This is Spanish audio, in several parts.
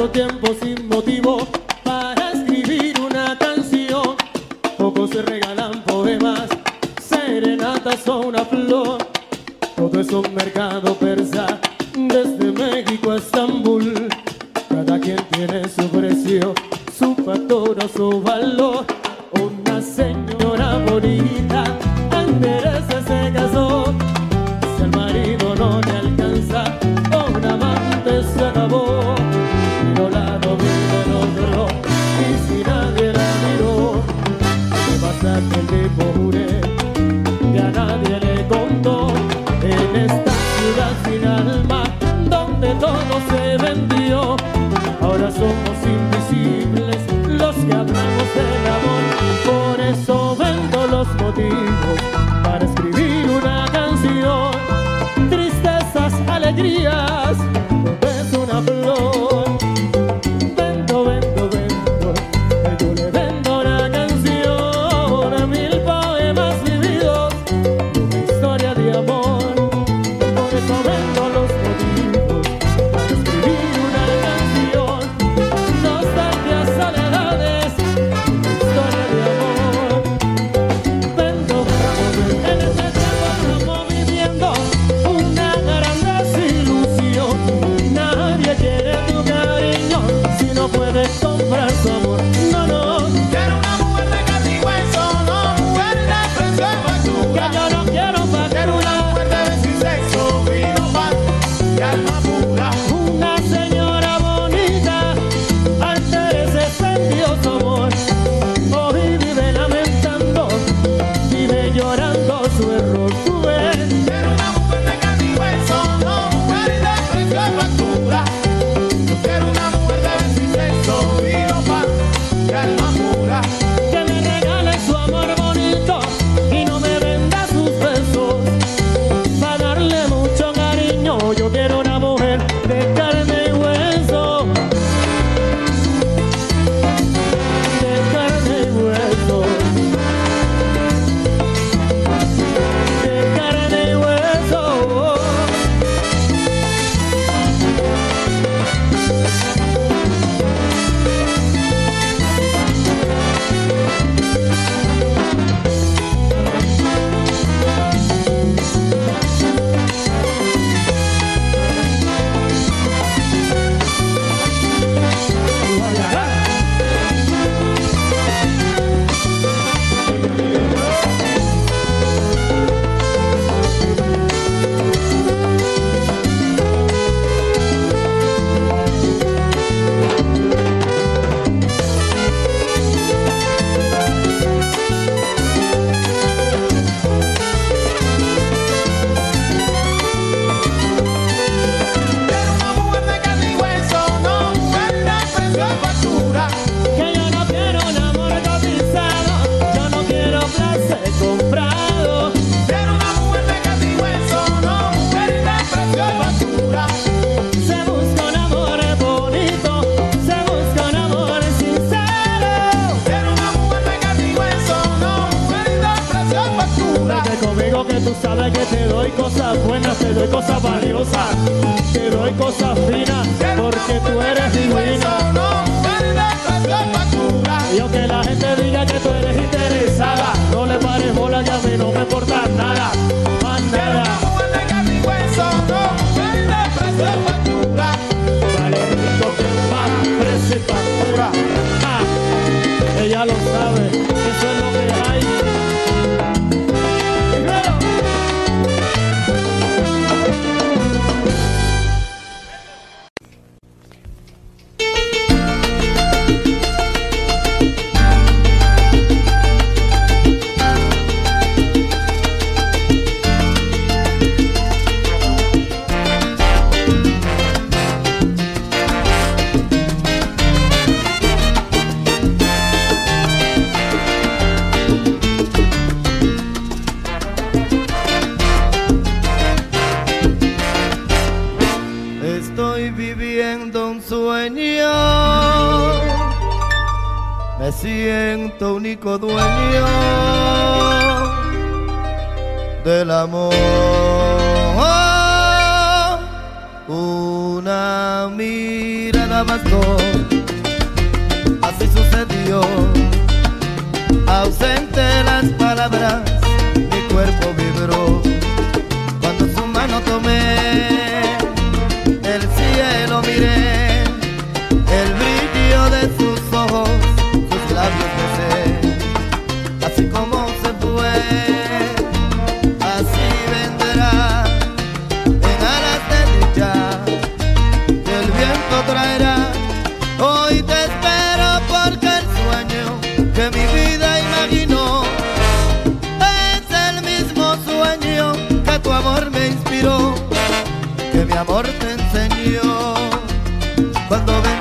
tanto tiempo sin tu amor me inspiró, que mi amor te enseñó. Cuando ven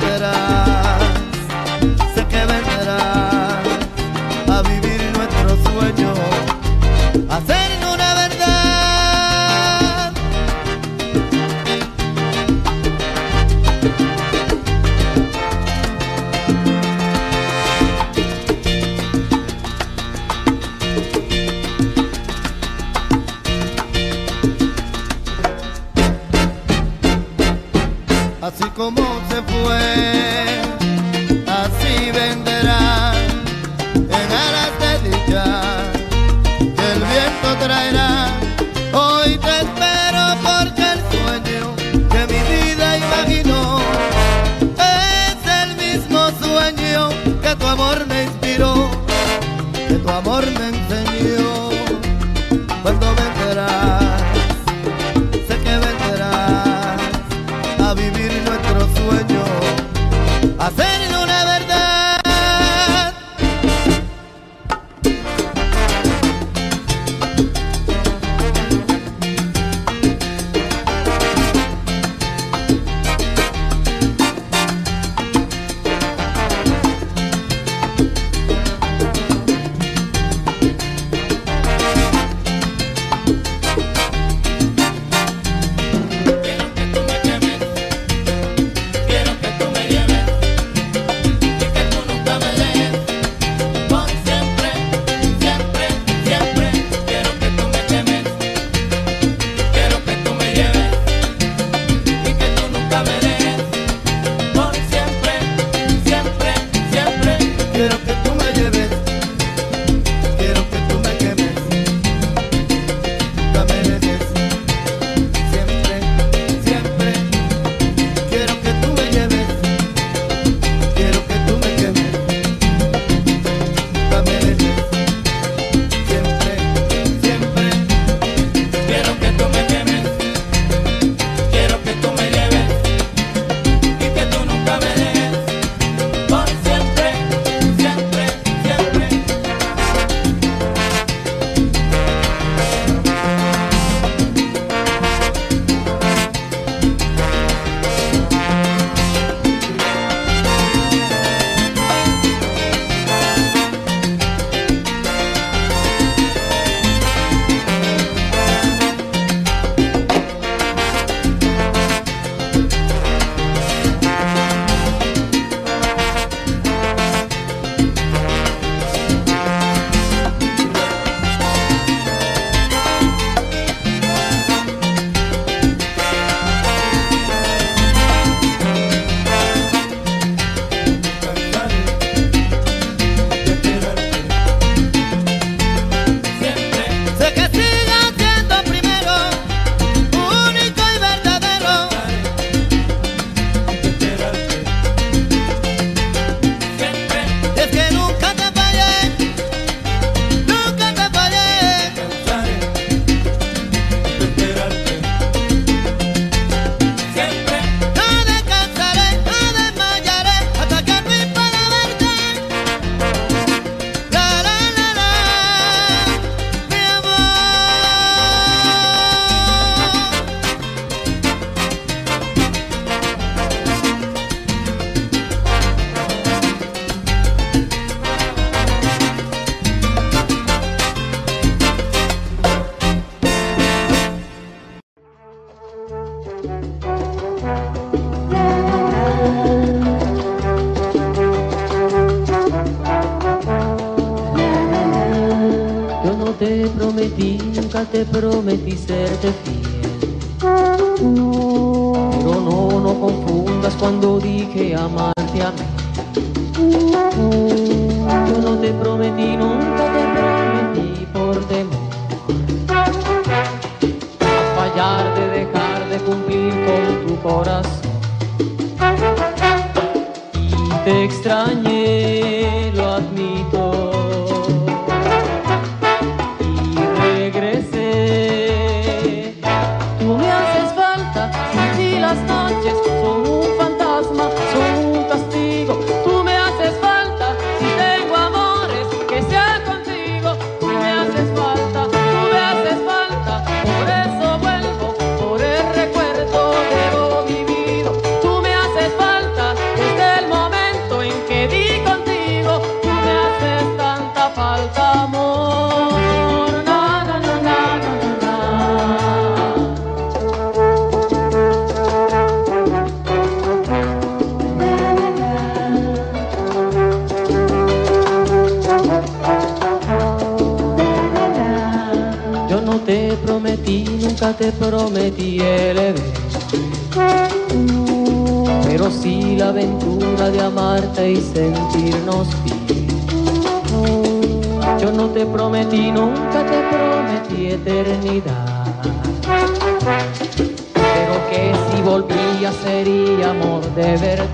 sería amor de verdad.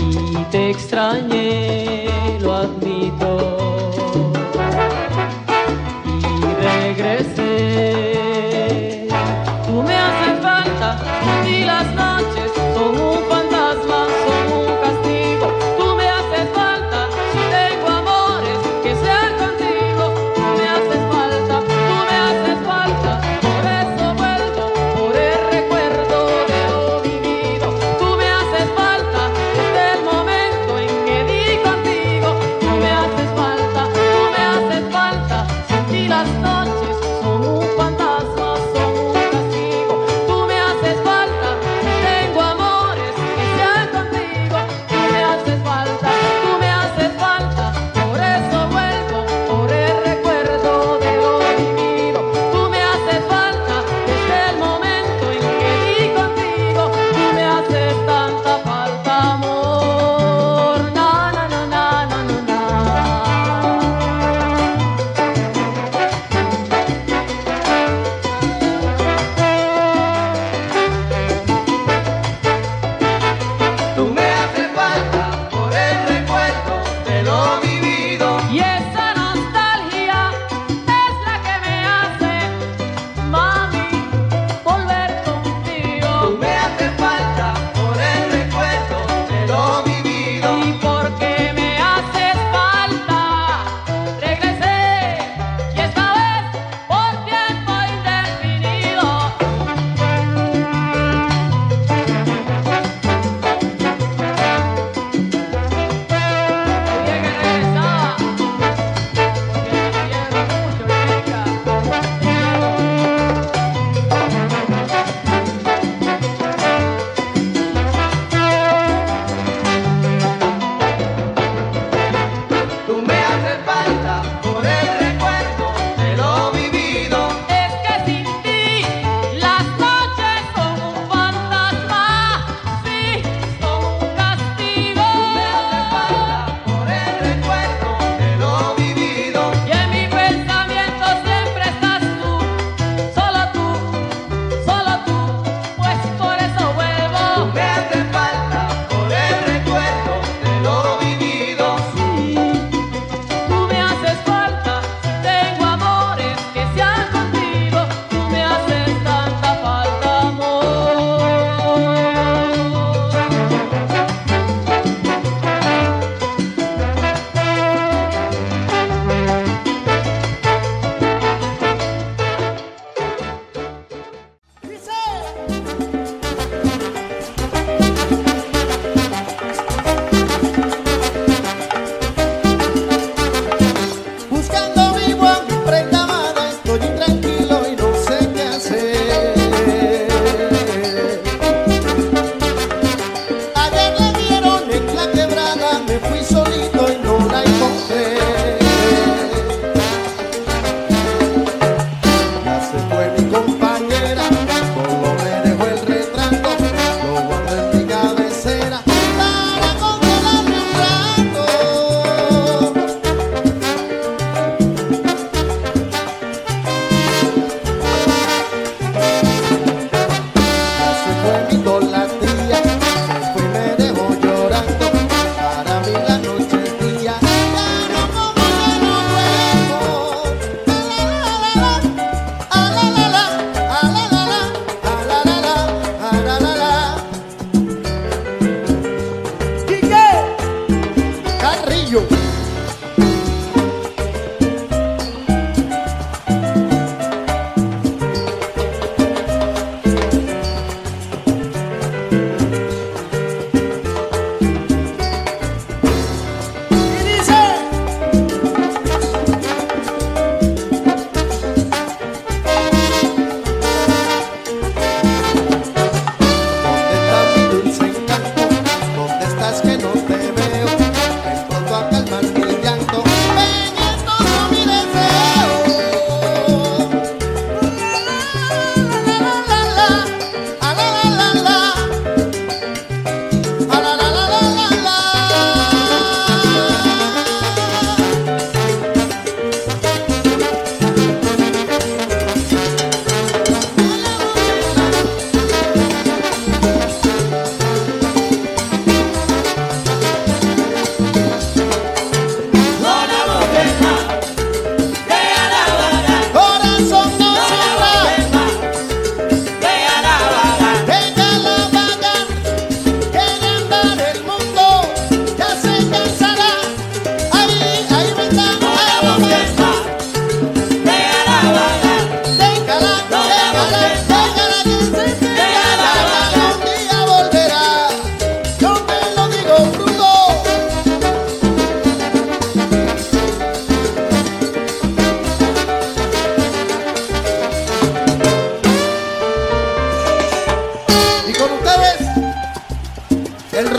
Y te extrañé, lo admito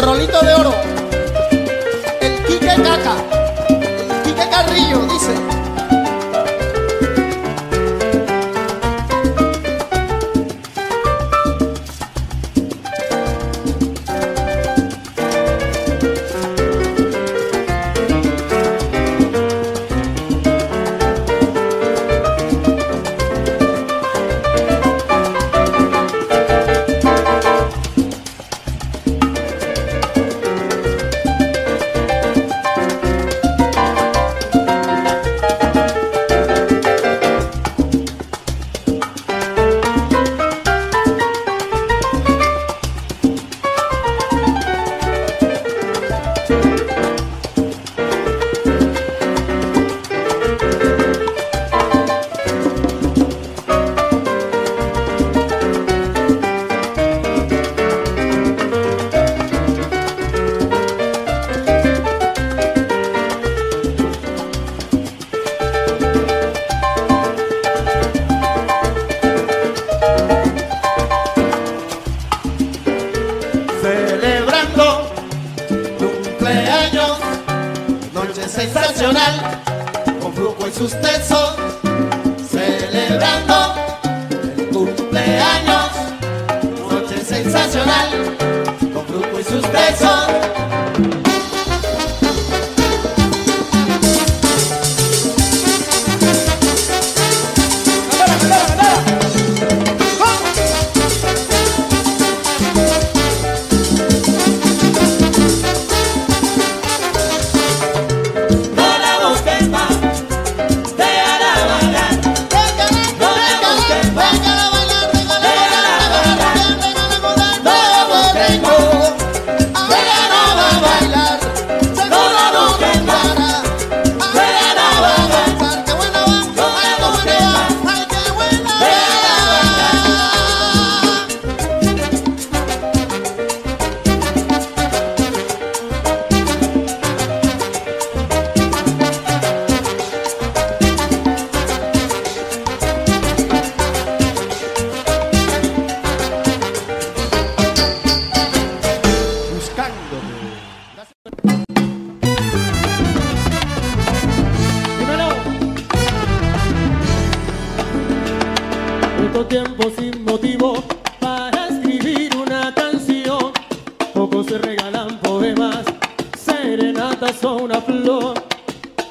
Rolito de Oro, el Quique Caca, el Quique Carrillo, dice.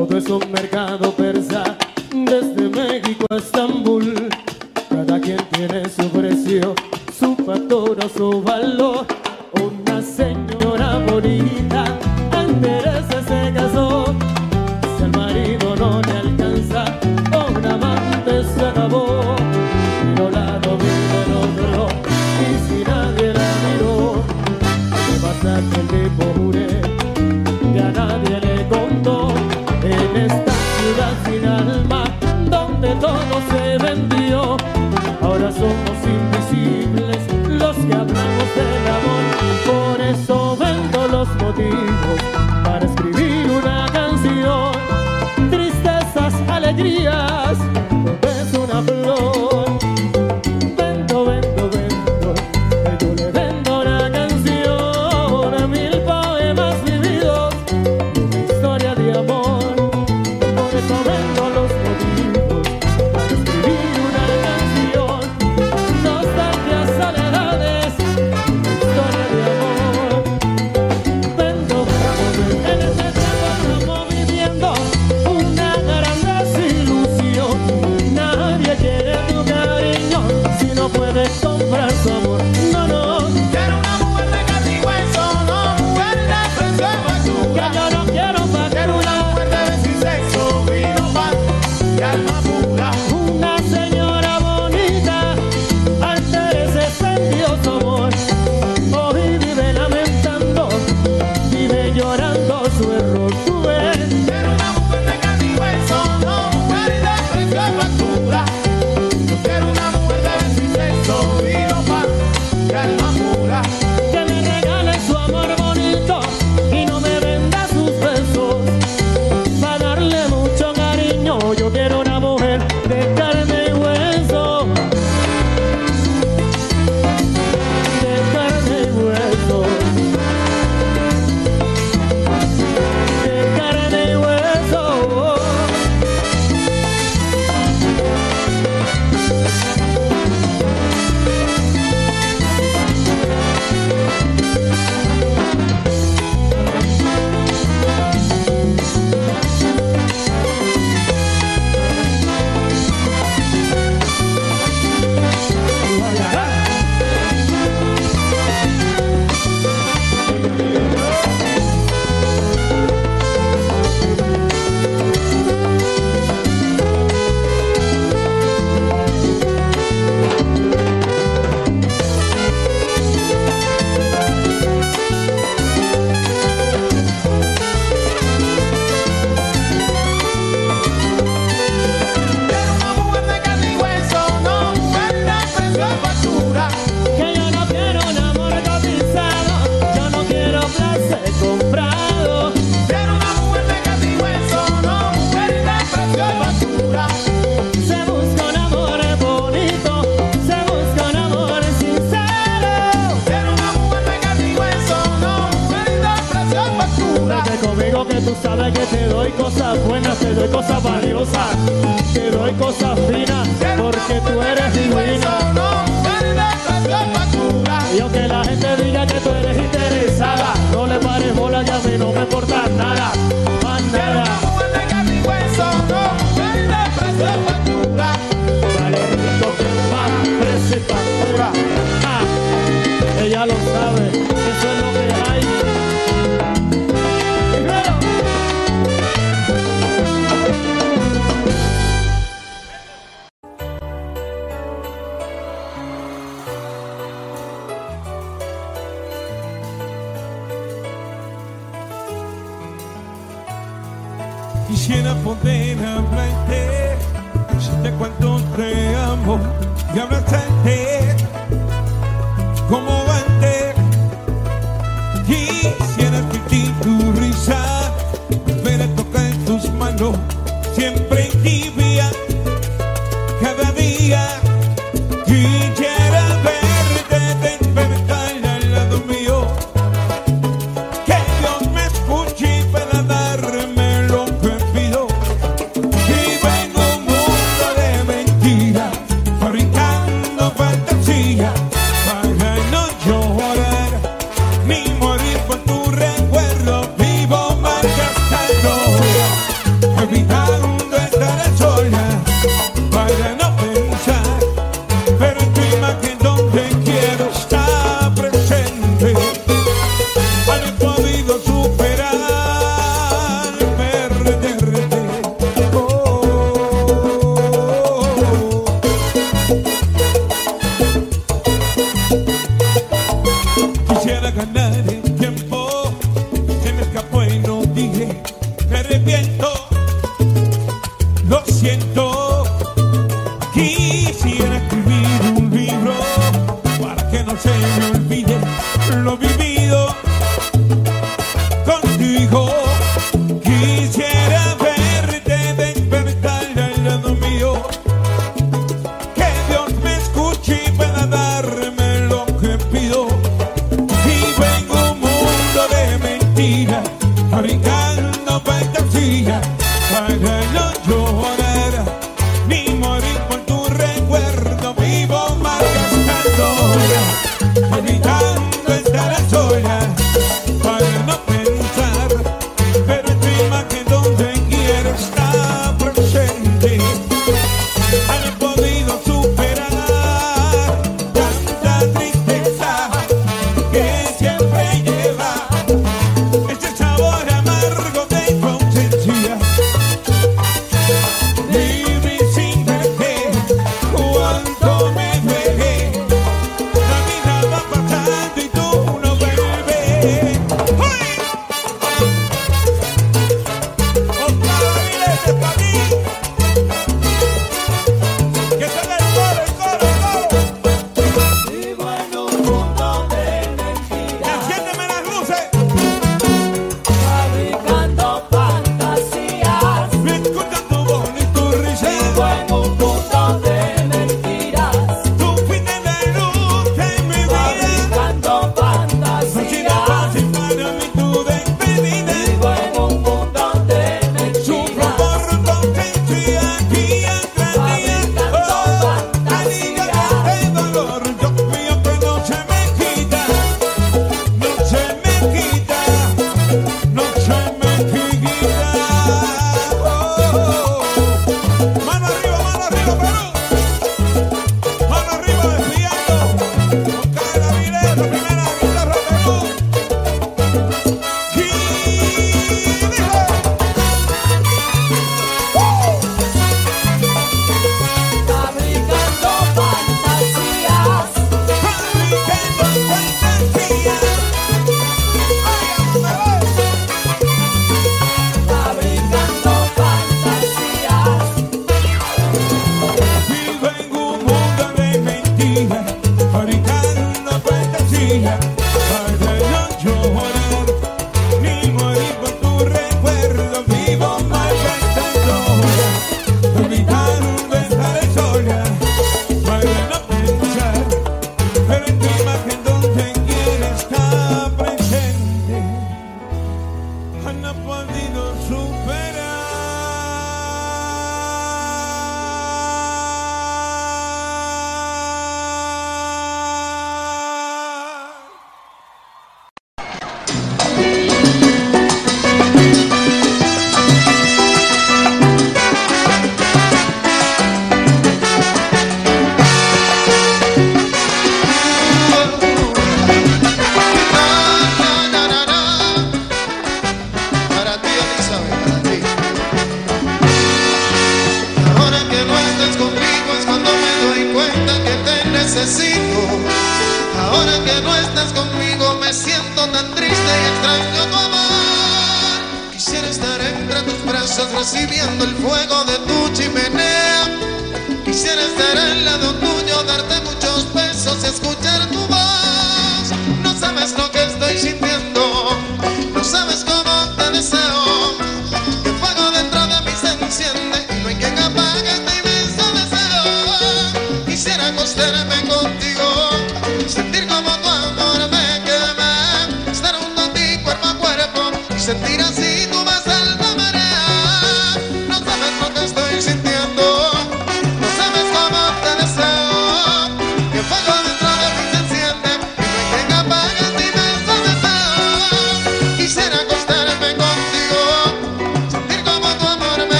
Todo es un mercado persa, desde México a Estambul. Cada quien tiene su precio, su factor o su valor, una señal.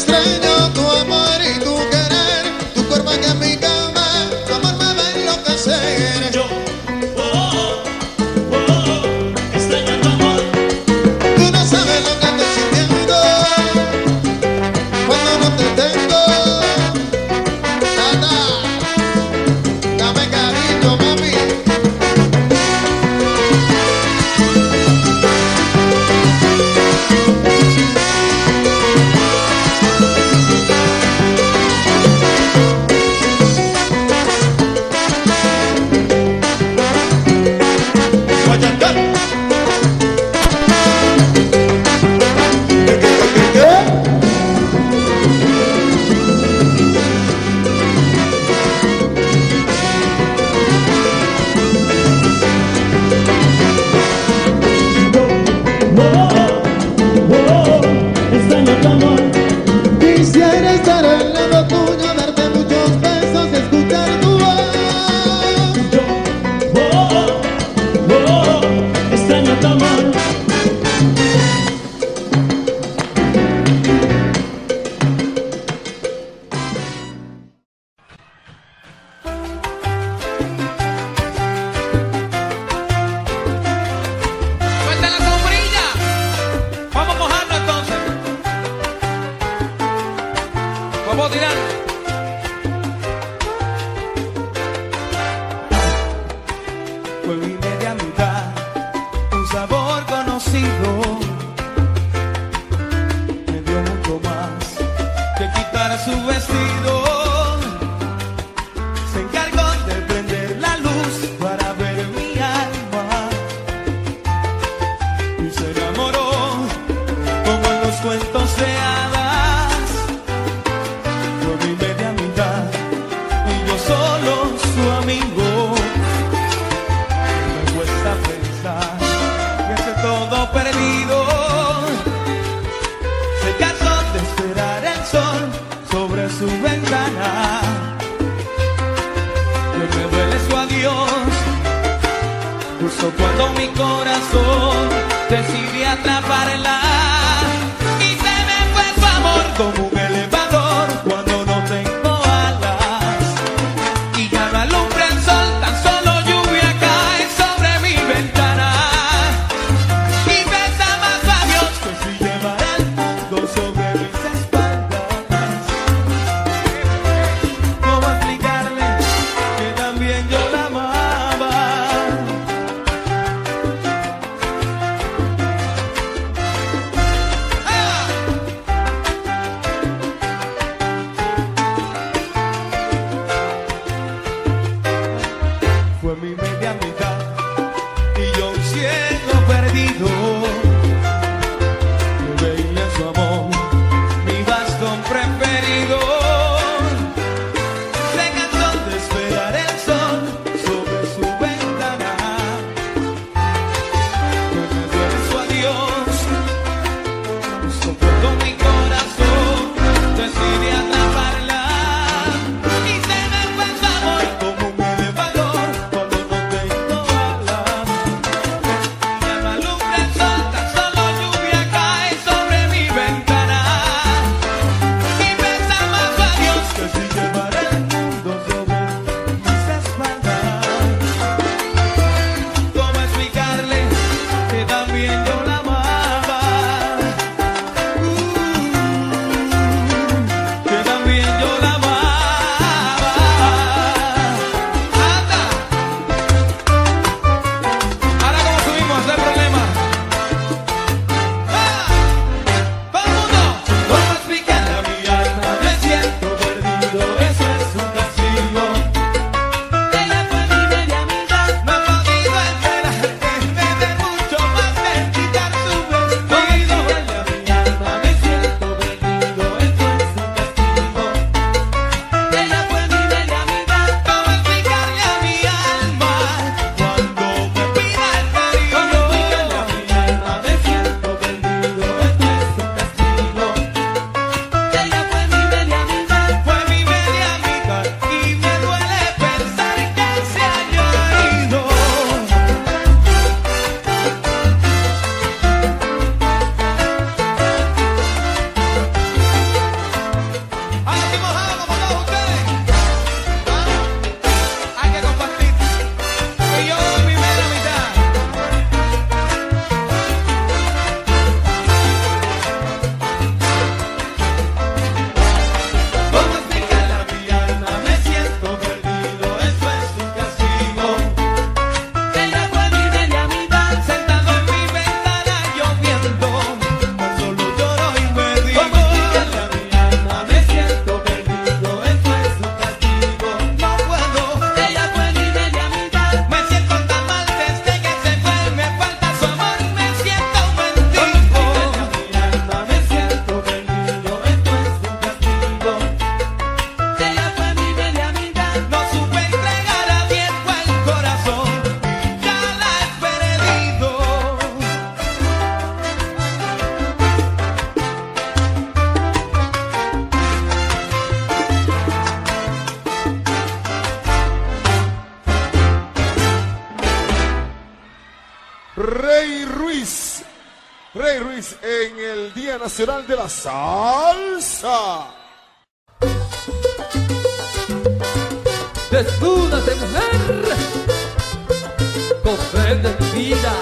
Extraño De la Salsa. Desnúdate, mujer. Comprende mi vida.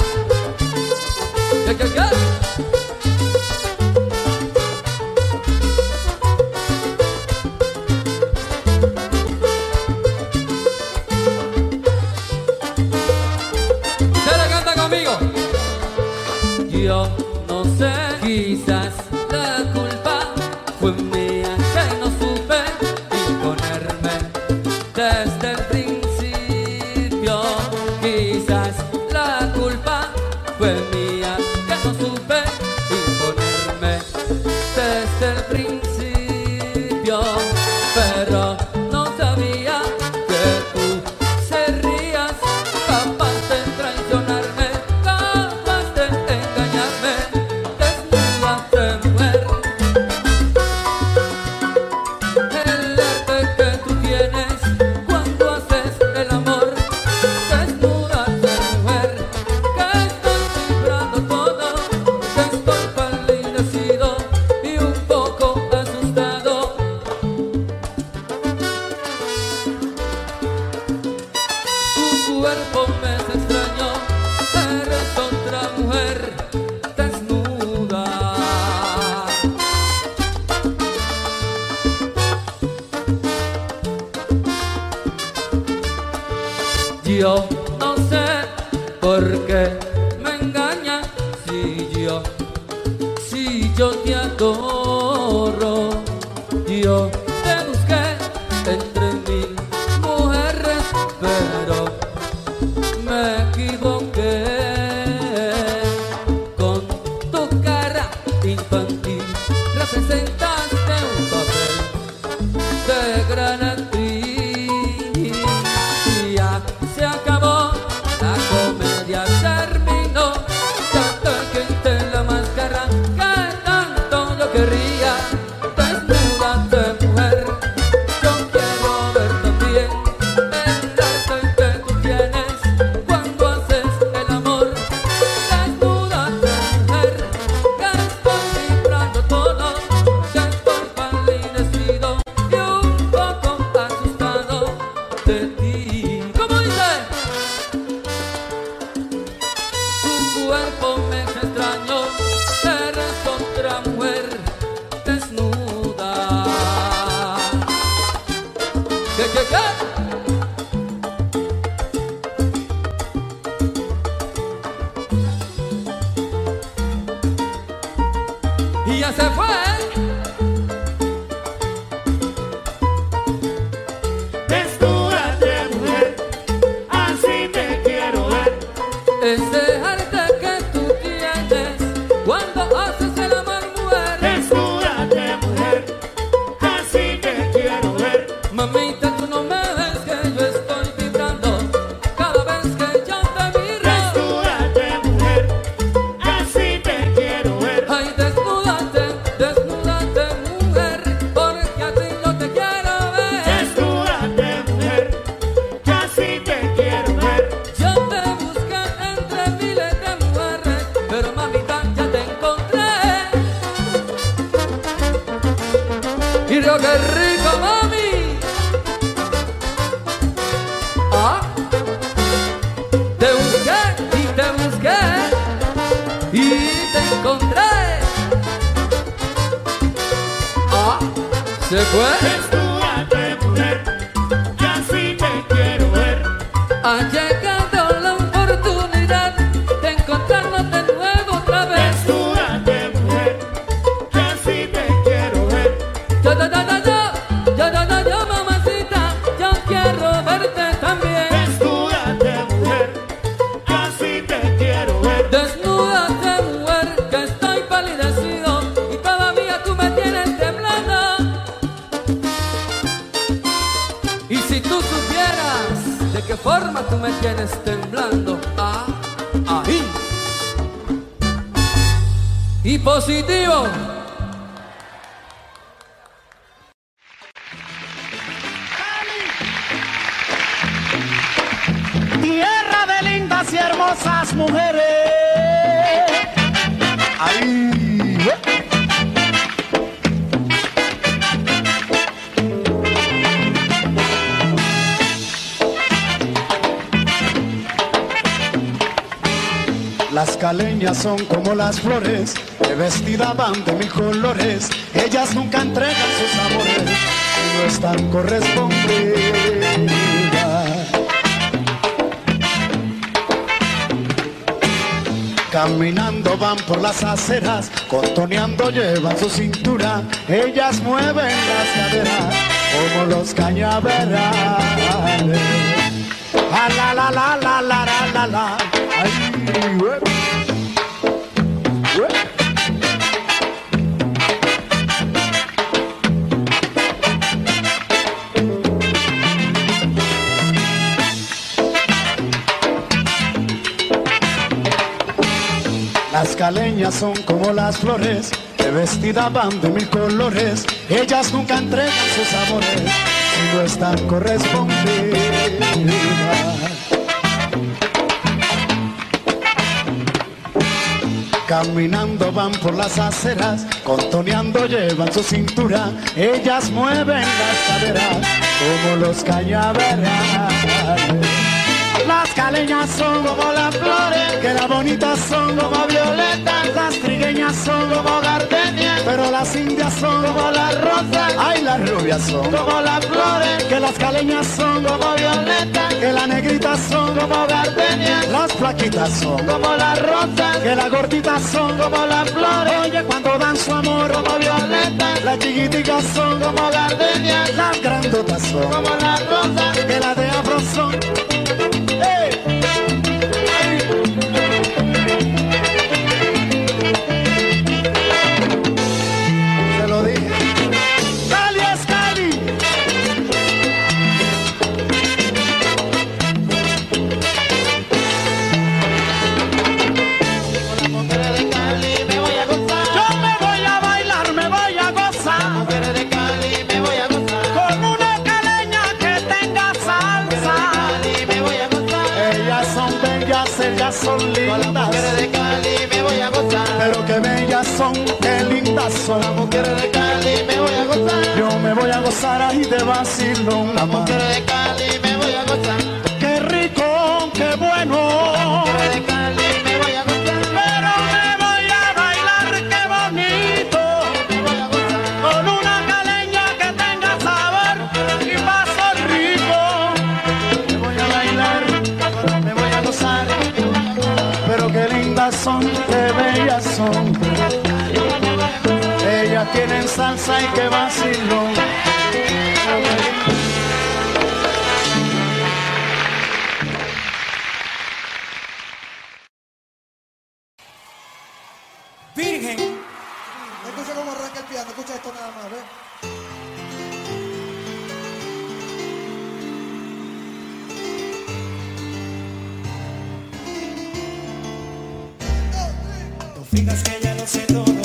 Caminando van por las aceras, contoneando llevan su cintura, ellas mueven las caderas como los cañaverales. la caleñas son como las flores, que vestida van de mil colores, ellas nunca entregan sus amores, si no están correspondidas. Caminando van por las aceras, contoneando llevan su cintura, ellas mueven las caderas como los cañaveras caleñas son como las flores, que las bonitas son como violetas, las trigueñas son como gardenias, pero las indias son como las rosas, ay las rubias son como las flores, que las caleñas son como violetas, que las negritas son como gardenias, las flaquitas son como las rosas, que las gorditas son como las flores, oye cuando dan su amor como violetas, las chiquiticas son como gardenias, las grandotas son como las rosas, que las de afro son son. Las mujeres de Cali me voy a gozar. Yo me voy a gozar ahí de vacilón. Las mujeres de Cali me voy a gozar. Tienen salsa y qué vacilón. Virgen, Escucha cómo arranca el piano, escucha esto nada más, ¿ves? no fijas que ya lo sé todo,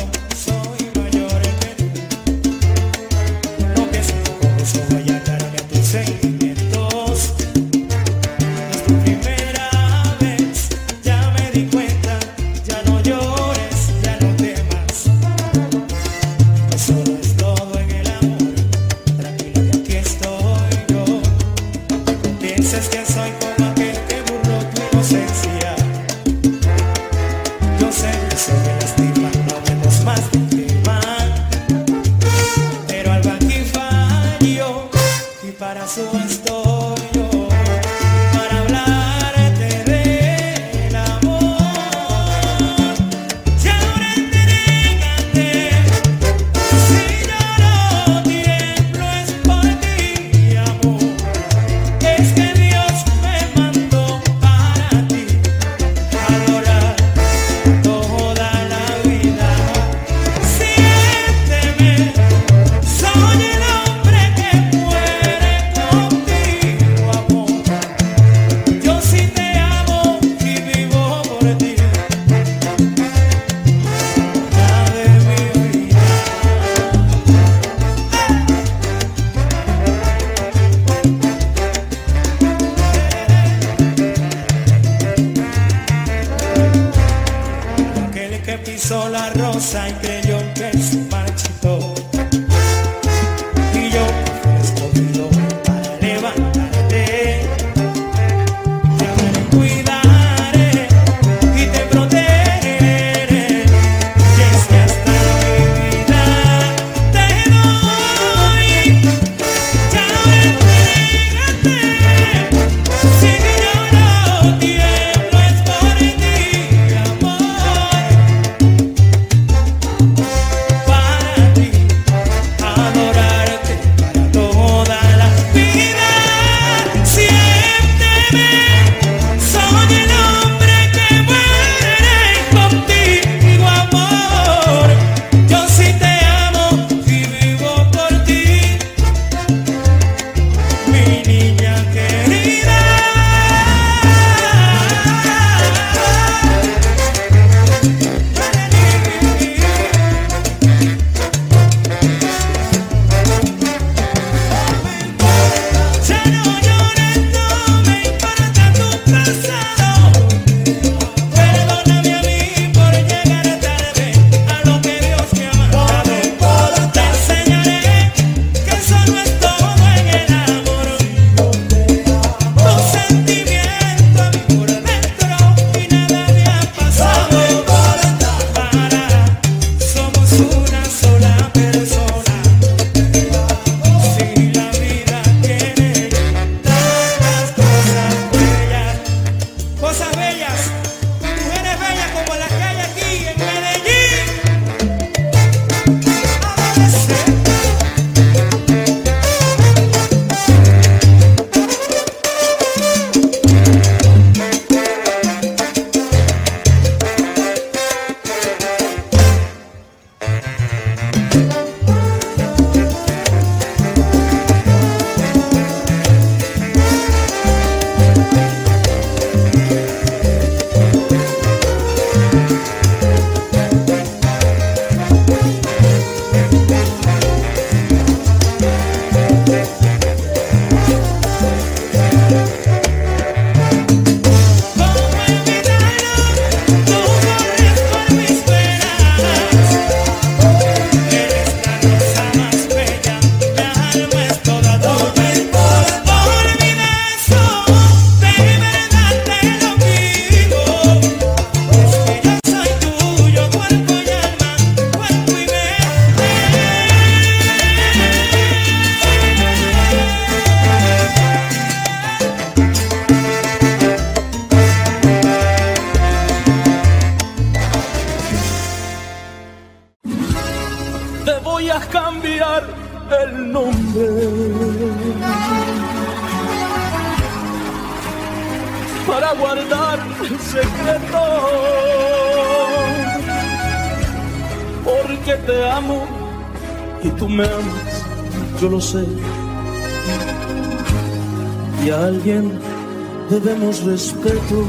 respeto.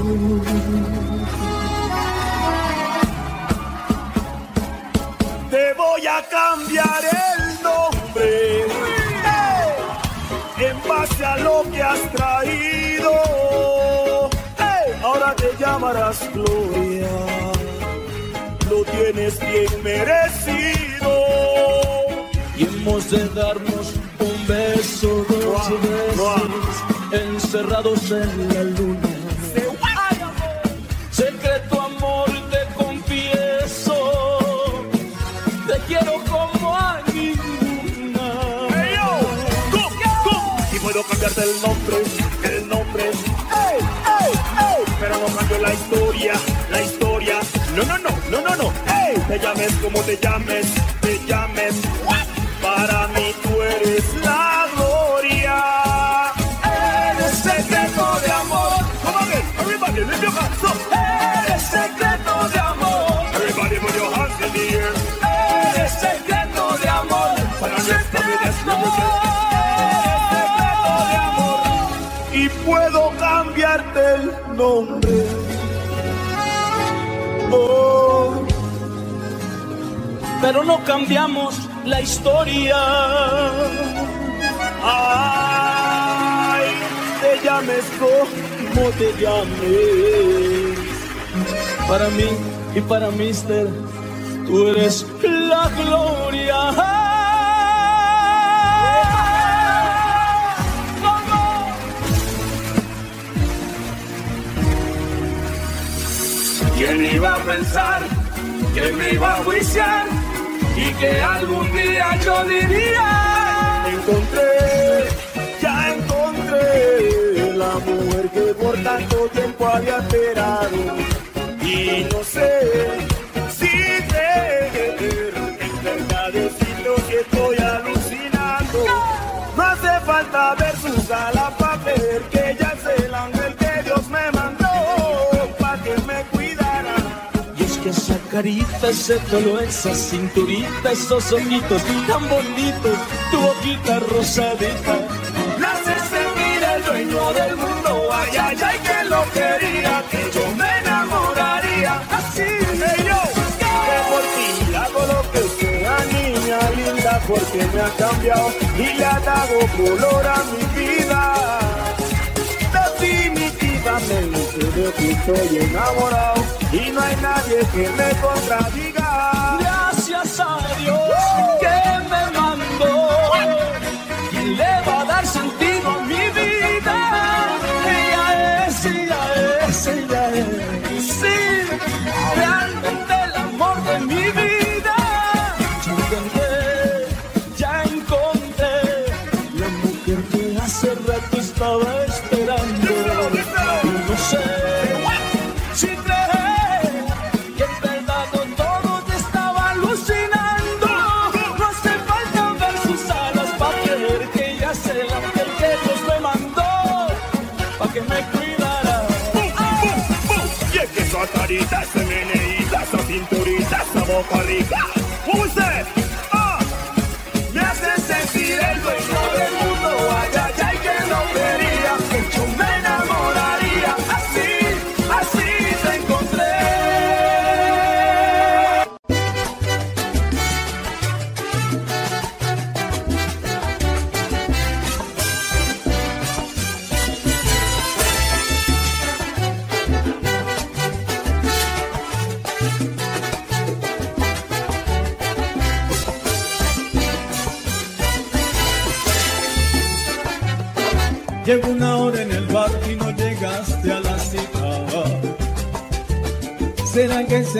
Te voy a cambiar el nombre en base a lo que has traído. ahora te llamarás Gloria, lo tienes bien merecido. Y hemos de darnos un beso, dos besos, encerrados en la como a ninguna. Y puedo cambiarte el nombre, el nombre, pero no cambio la historia, la historia. No, no, no, no, no, no, te llames como te llames, te llames. Para mí tú eres la Y puedo cambiarte el nombre. Pero no cambiamos la historia. Ay, te llames como te llames. Para mí y para Mister, tú eres la gloria. ¿Quién iba a pensar que me iba a juiciar y que algún día yo diría encontré, ya encontré la mujer que por tanto tiempo había esperado y no sé si creer en verdad decirlo que estoy alucinando. No hace falta ver sus alas para carita, ese pelo, esa cinturita, esos ojitos tan bonitos, tu boquita rosadita. Hace sentir el dueño del mundo, ay, ay, ay, que lo quería, que yo me enamoraría, así de yo. Que por ti hago lo que sea, niña linda, porque me ha cambiado y le ha dado color a mi vida definitivamente de ti estoy enamorado y no hay nadie que me contradiga. Gracias a Dios que Y es que esa carita, esa meneíta, esa cinturita, esa boca rica.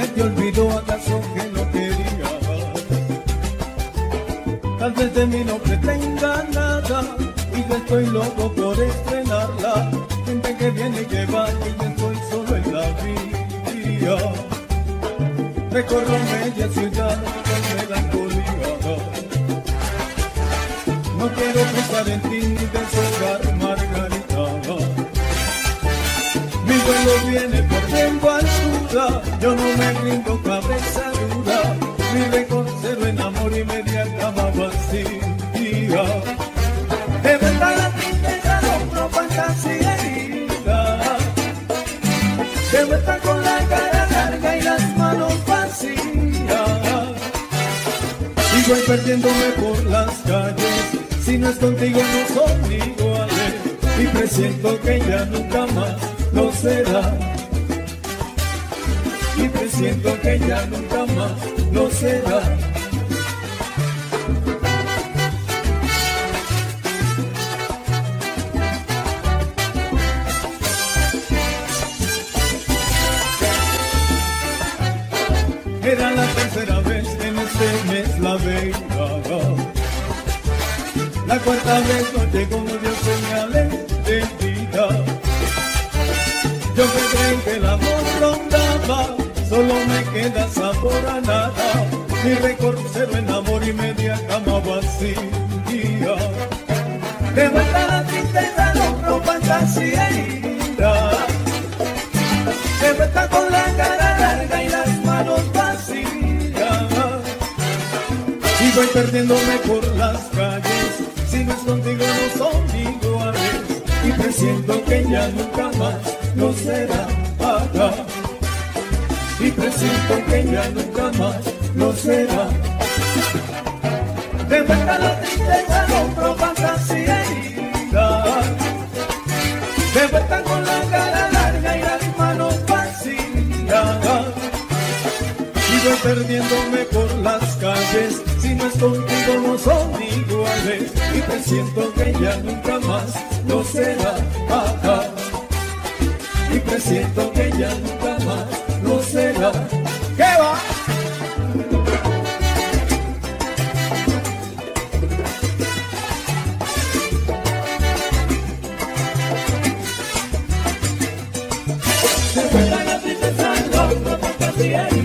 Te olvidó de la lombra fantasía y la con la cara larga y las manos vaciladas Sigo perdiéndome por las calles si no estoy como sonido a la y presiento que ya nunca más lo será paja y presiento que ya nunca más lo será. Yeah.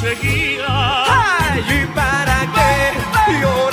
Sequía. Ay, ¿y para qué llorar?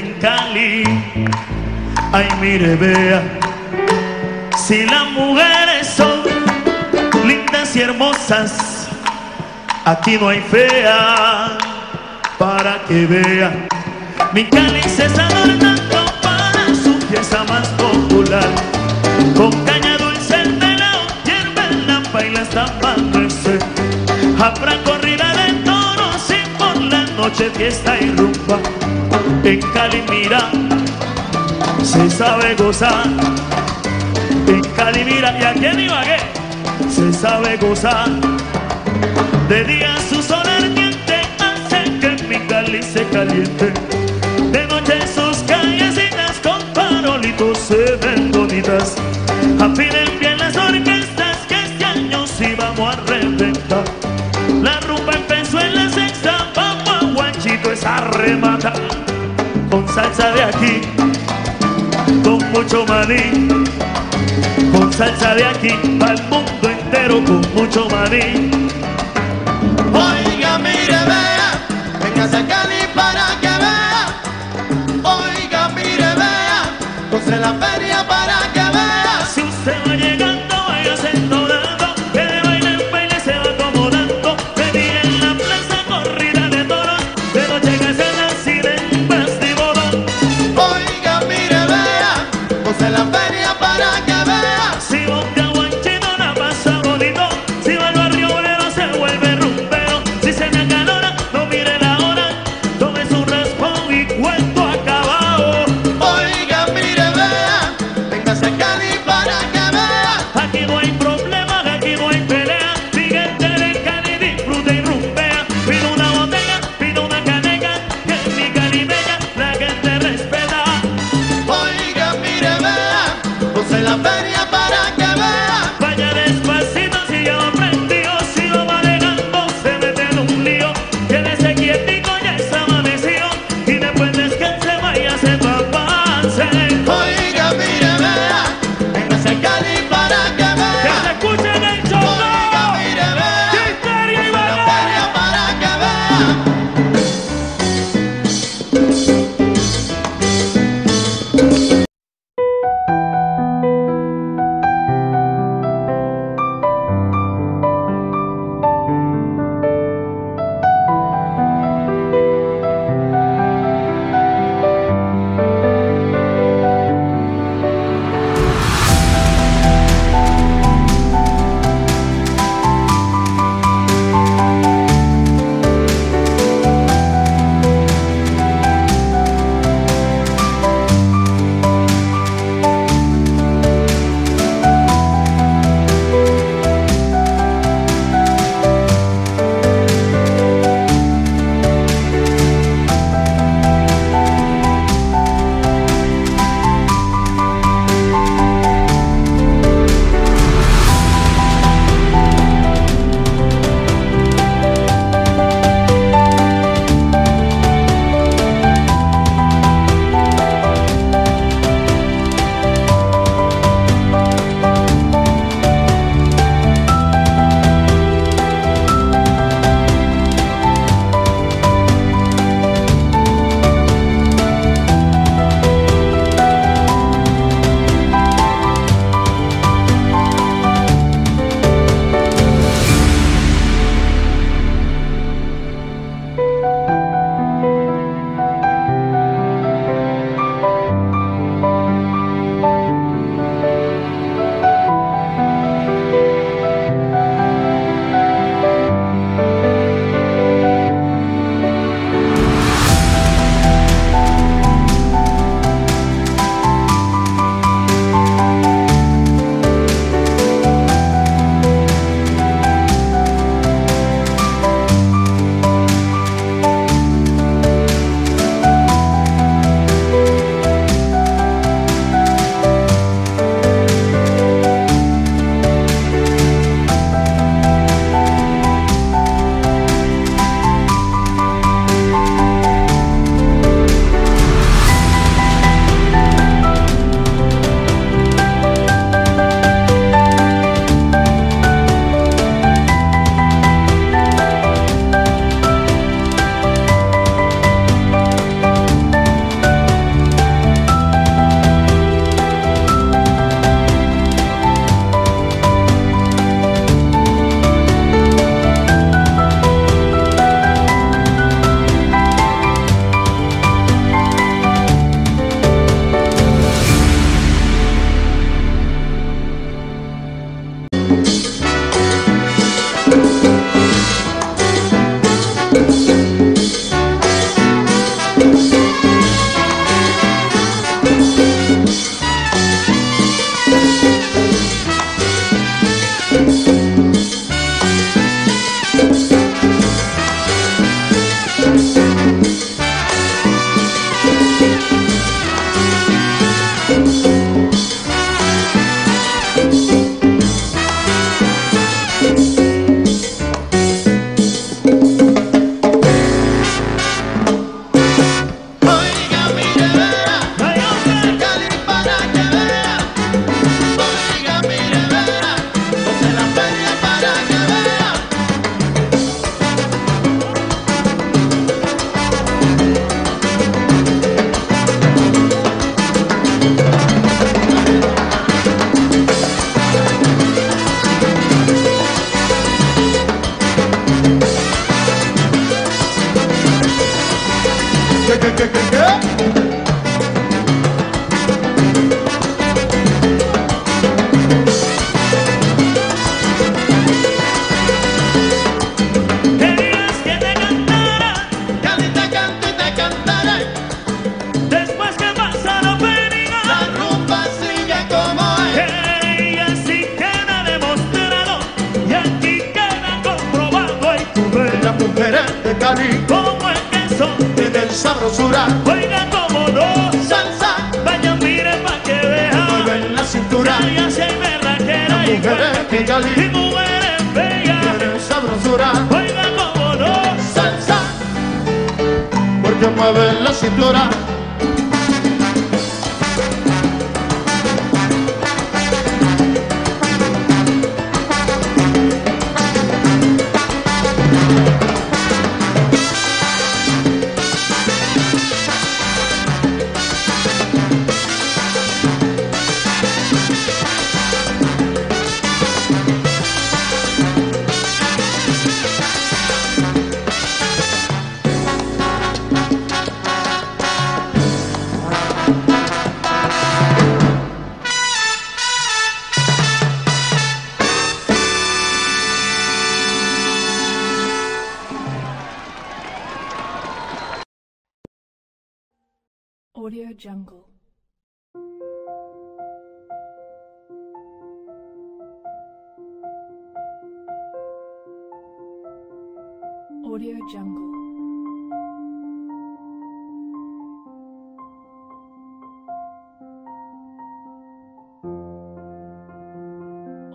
En Cali, ay mire vea, si las mujeres son lindas y hermosas, aquí no hay fea, para que vea, mi Cali se está adornando para su fiesta más popular, con caña dulce el melao, hierba en la paila está amanece. Habrá noche fiesta y rumba. En Cali mira, se sabe gozar. En Cali mira, y aquí en Ibagué, se sabe gozar. De día su sol ardiente hace que mi Cali se caliente. De noche sus callecitas con farolitos se ven bonitas. Afinen bien las orquestas que este año sí vamos a reventar. Con salsa de aquí, con mucho maní. Con salsa de aquí, para el mundo entero con mucho maní. Oiga, mire, vea, venga a Cali para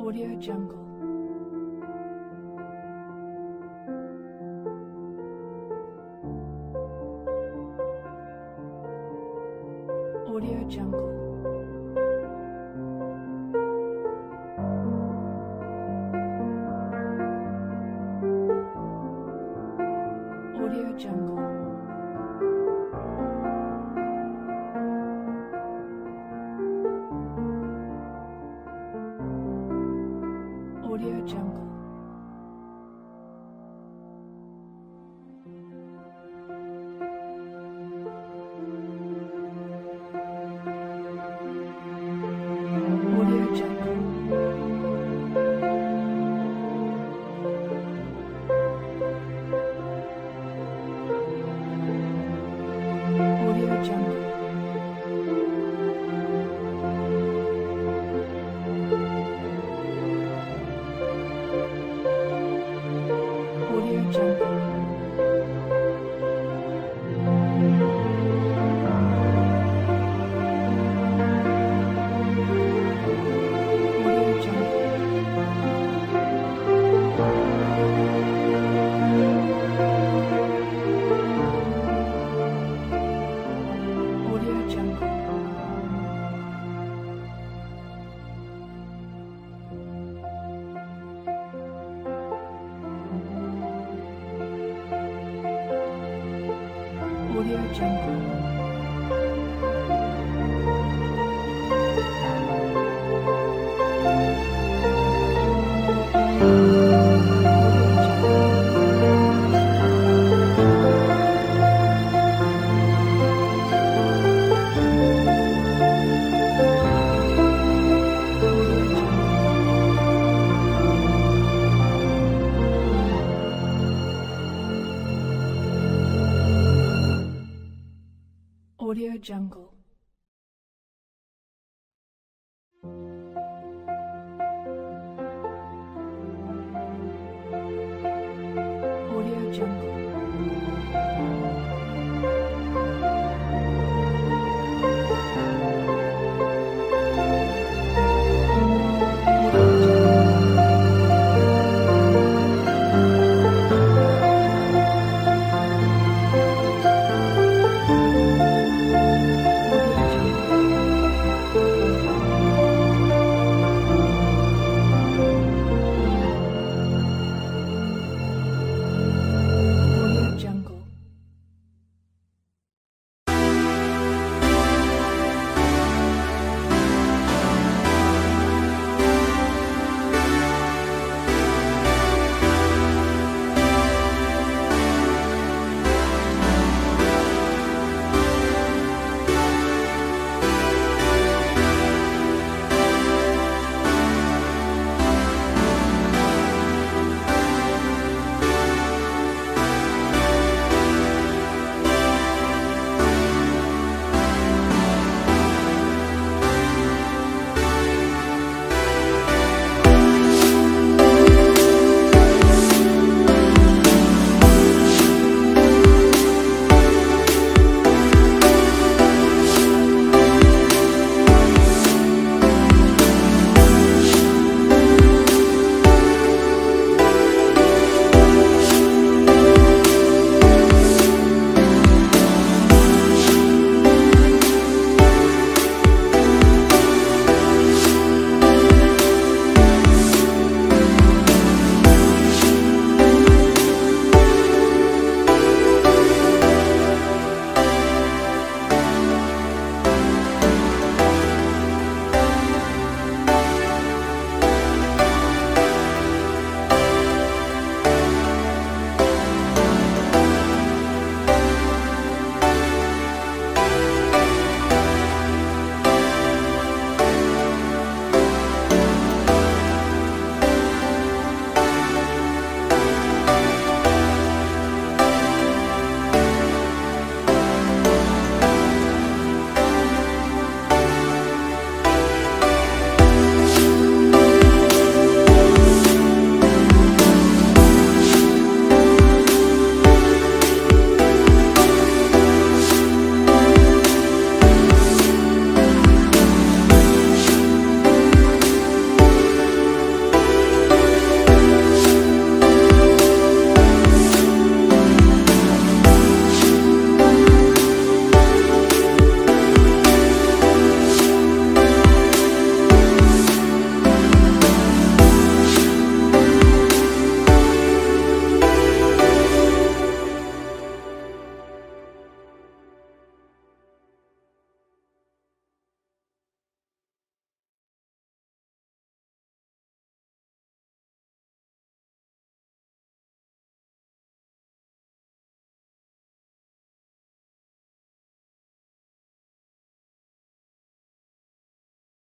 Audio Jungle.